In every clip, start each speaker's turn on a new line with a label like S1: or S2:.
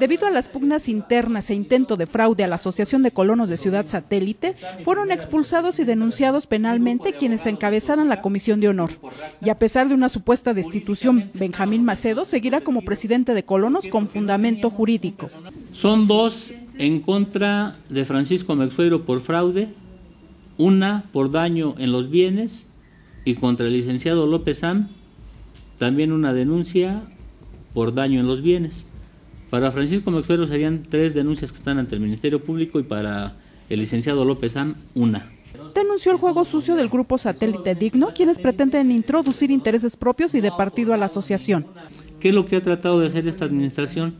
S1: Debido a las pugnas internas e intento de fraude a la Asociación de Colonos de Ciudad Satélite, fueron expulsados y denunciados penalmente quienes encabezaran la Comisión de Honor. Y a pesar de una supuesta destitución, Benjamín Macedo seguirá como presidente de Colonos con fundamento jurídico.
S2: Son dos en contra de Francisco Mexuero por fraude, una por daño en los bienes y contra el licenciado López Sam también una denuncia por daño en los bienes. Para Francisco Mexuero serían tres denuncias que están ante el Ministerio Público y para el licenciado López Am una.
S1: Denunció el juego sucio del grupo satélite Digno, quienes pretenden introducir intereses propios y de partido a la asociación.
S2: ¿Qué es lo que ha tratado de hacer esta administración?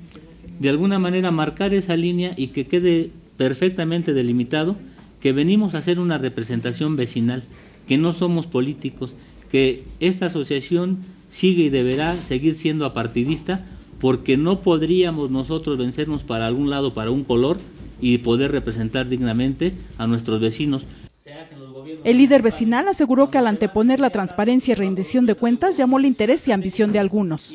S2: De alguna manera marcar esa línea y que quede perfectamente delimitado que venimos a hacer una representación vecinal, que no somos políticos, que esta asociación sigue y deberá seguir siendo apartidista porque no podríamos nosotros vencernos para algún lado, para un color y poder representar dignamente a nuestros vecinos.
S1: El líder vecinal aseguró que al anteponer la transparencia y rendición de cuentas llamó el interés y ambición de algunos.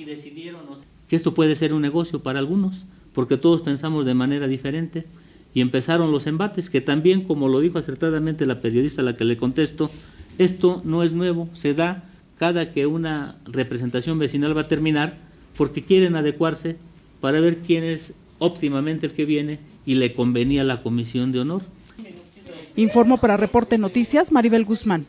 S2: Que esto puede ser un negocio para algunos, porque todos pensamos de manera diferente y empezaron los embates, que también, como lo dijo acertadamente la periodista a la que le contesto, esto no es nuevo, se da cada que una representación vecinal va a terminar porque quieren adecuarse para ver quién es óptimamente el que viene y le convenía la comisión de honor.
S1: Informo para Reporte Noticias Maribel Guzmán.